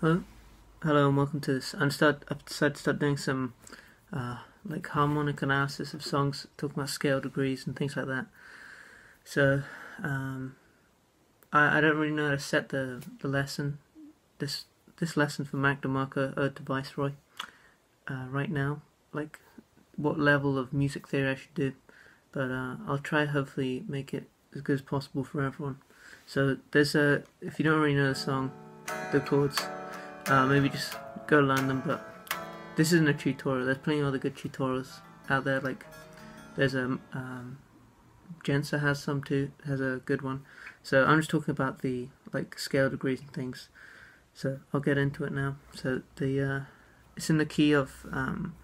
Hello, hello, and welcome to this. I'm start. I've decided to start doing some uh, like harmonic analysis of songs, talking about scale degrees and things like that. So, um, I, I don't really know how to set the the lesson. This this lesson for Mac DeMarco Ode to Viceroy. Uh, right now, like what level of music theory I should do, but uh, I'll try hopefully make it as good as possible for everyone. So there's a if you don't already know the song, the chords uh, maybe just go learn them. But this isn't a tutorial. There's plenty of other good tutorials out there. Like there's a um, Jensa has some too. Has a good one. So I'm just talking about the like scale degrees and things. So I'll get into it now. So the uh, it's in the key of um,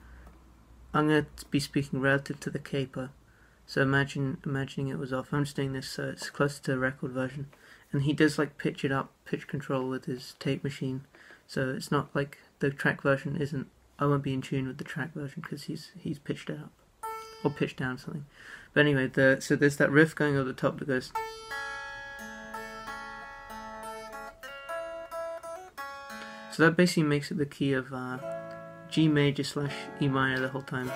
I'm going to be speaking relative to the capo So imagine imagining it was off. I'm just doing this so it's close to the record version. And he does like pitch it up, pitch control with his tape machine. So it's not like the track version isn't. I won't be in tune with the track version because he's he's pitched it up or pitched down something. But anyway, the so there's that riff going over the top that goes. So that basically makes it the key of uh, G major slash E minor the whole time.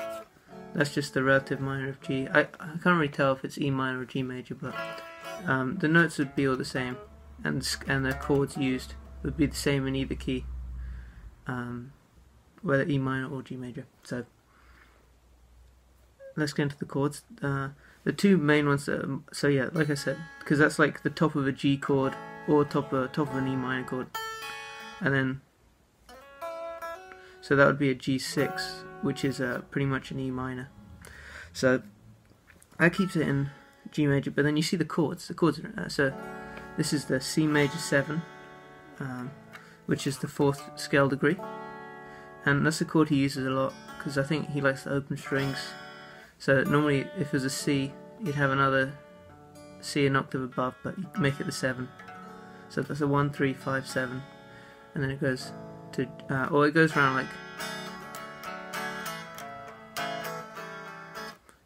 That's just the relative minor of G. I, I can't really tell if it's E minor or G major, but um, the notes would be all the same, and and the chords used would be the same in either key, um, whether E minor or G major. So let's get into the chords. Uh, the two main ones. That, um, so yeah, like I said, because that's like the top of a G chord or top of top of an E minor chord, and then so that would be a G6, which is uh, pretty much an E minor. So that keeps it in G major, but then you see the chords. The chords. Are, uh, so this is the C major seven um, which is the fourth scale degree. And that's a chord he uses a lot because I think he likes the open strings. So normally, if it was a C, you'd have another C an octave above, but you make it the seven. So that's a one, three, five, seven, and then it goes to, uh, or it goes around like,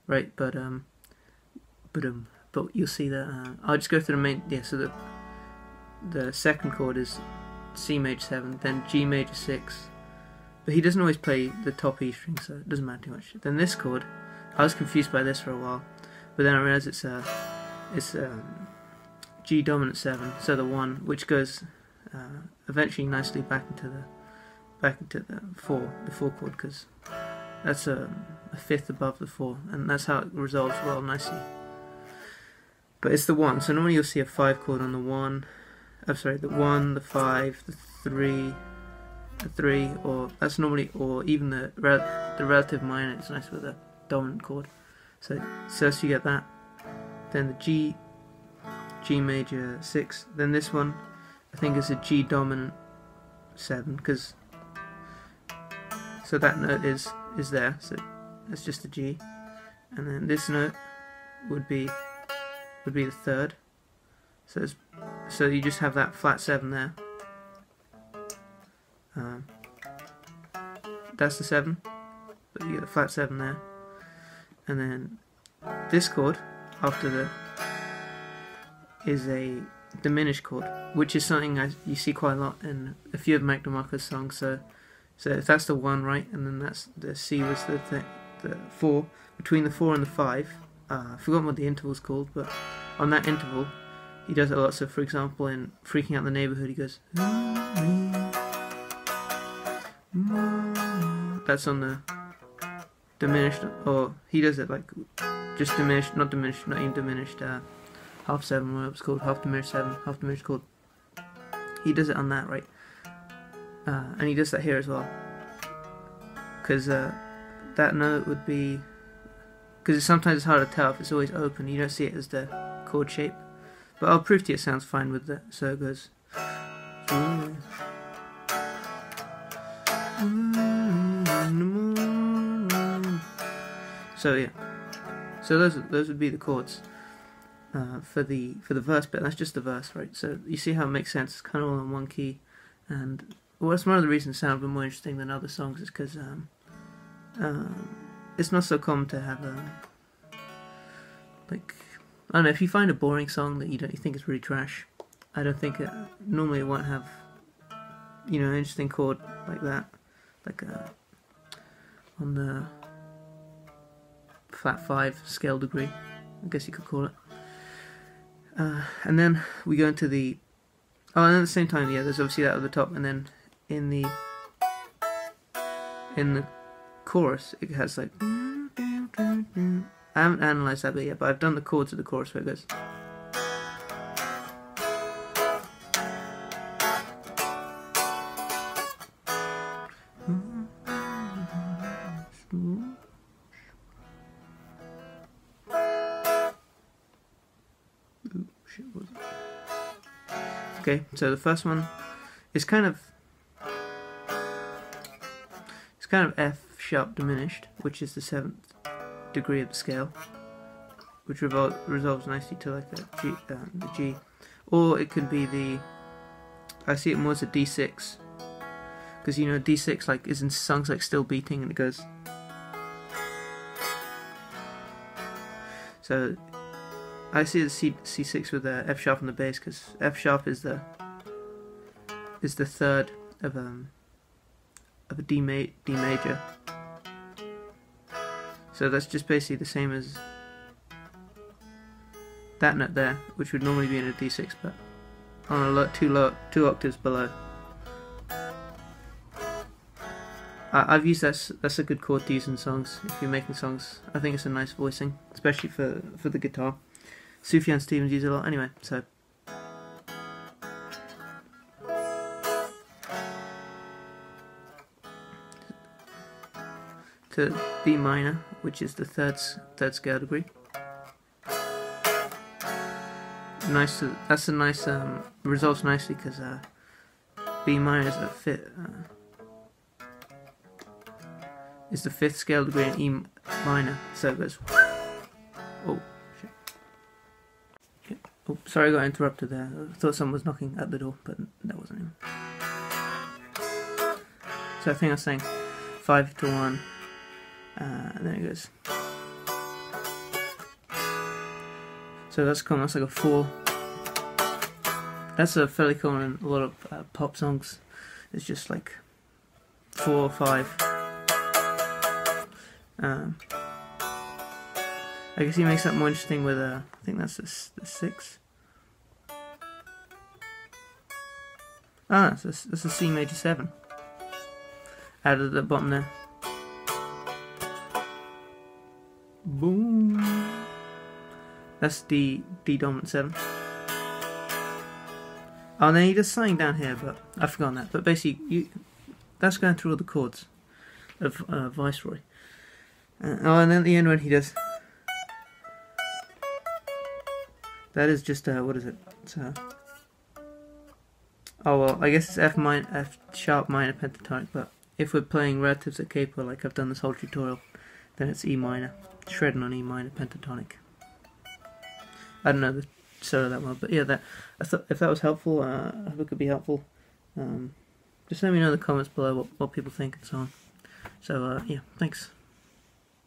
right? But um, but um, but you'll see that. Uh, I'll just go through the main. Yeah, so the the second chord is C major 7, then G major 6. But he doesn't always play the top E string, so it doesn't matter too much. Then this chord, I was confused by this for a while, but then I realized it's a, it's a G dominant 7, so the 1, which goes uh, eventually nicely back into the back into the 4, the 4 chord, because that's a, a fifth above the 4, and that's how it resolves well nicely. But it's the 1, so normally you'll see a 5 chord on the 1, I'm sorry, the one, the five, the three, the three, or that's normally, or even the the relative minor it's nice with a dominant chord. So first you get that, then the G, G major six, then this one, I think is a G dominant seven, because so that note is is there, so that's just a G, and then this note would be would be the third. So so you just have that flat 7 there. Um, that's the 7, but you get the flat 7 there. And then this chord, after the, is a diminished chord, which is something I, you see quite a lot in a few of Mac songs. So, so if that's the 1, right, and then that's the C was the, the, the 4, between the 4 and the 5, uh, I forgot what the interval's called, but on that interval, he does a lot. So, for example, in Freaking Out the Neighborhood, he goes. That's on the diminished, or he does it like just diminished, not diminished, not even diminished, uh, half seven, what was called, half diminished seven, half diminished chord. He does it on that, right? Uh, and he does that here as well. Because uh, that note would be. Because sometimes it's hard to tell if it's always open, you don't see it as the chord shape. But I'll prove to you it sounds fine with that. So it goes. So yeah, so those those would be the chords uh, for the for the verse bit. That's just the verse, right? So you see how it makes sense. It's kind of all in one key, and well, that's one of the reasons it sounds a bit more interesting than other songs is because um, uh, it's not so common to have a um, like I don't know if you find a boring song that you don't you think is really trash. I don't think it, normally it won't have you know, interesting chord like that, like uh, on the flat five scale degree, I guess you could call it. Uh, and then we go into the oh, and at the same time, yeah, there's obviously that at the top, and then in the in the chorus, it has like. I haven't analysed that bit yet, but I've done the chords of the chorus goes. Okay, so the first one is kind of it's kind of F sharp diminished, which is the seventh degree of the scale, which revol resolves nicely to like a G, uh, the G, or it could be the I see it more as a D6 because you know D6 like is in songs like Still Beating and it goes so I see the C C6 with the F sharp on the bass because F sharp is the is the third of um of a D ma D major. So that's just basically the same as that note there, which would normally be in a D6, but on a lot two two octaves below. I, I've used that. That's a good chord to use in songs if you're making songs. I think it's a nice voicing, especially for for the guitar. Sufjan Stevens use it a lot anyway, so. To B minor, which is the third third scale degree. Nice, that's a nice um, resolves nicely because uh, B minor is a fifth uh, is the fifth scale degree in E minor, so it goes. Oh. Oh, sorry I got interrupted there. I thought someone was knocking at the door, but that wasn't him. So I think I was saying 5 to 1, uh, and then it goes. So that's common, that's like a 4. That's a fairly common in a lot of uh, pop songs. It's just like 4 or 5. Um, I guess he makes that more interesting with a, I think that's the 6. Ah, that's a, that's a C major 7. Out of the bottom there. Boom. That's D, D dominant 7. Oh, and then he does something down here, but I've forgotten that. But basically, you, that's going through all the chords of uh, Viceroy. Uh, oh, and then at the end when he does... That is just, uh, what is it? Uh, Oh well, I guess it's F minor, F sharp minor pentatonic, but if we're playing relatives at capo like I've done this whole tutorial, then it's E minor, shredding on E minor pentatonic. I don't know the solo that well, but yeah, that I thought if that was helpful, uh, I hope it could be helpful. Um, just let me know in the comments below what, what people think and so on. So uh, yeah, thanks.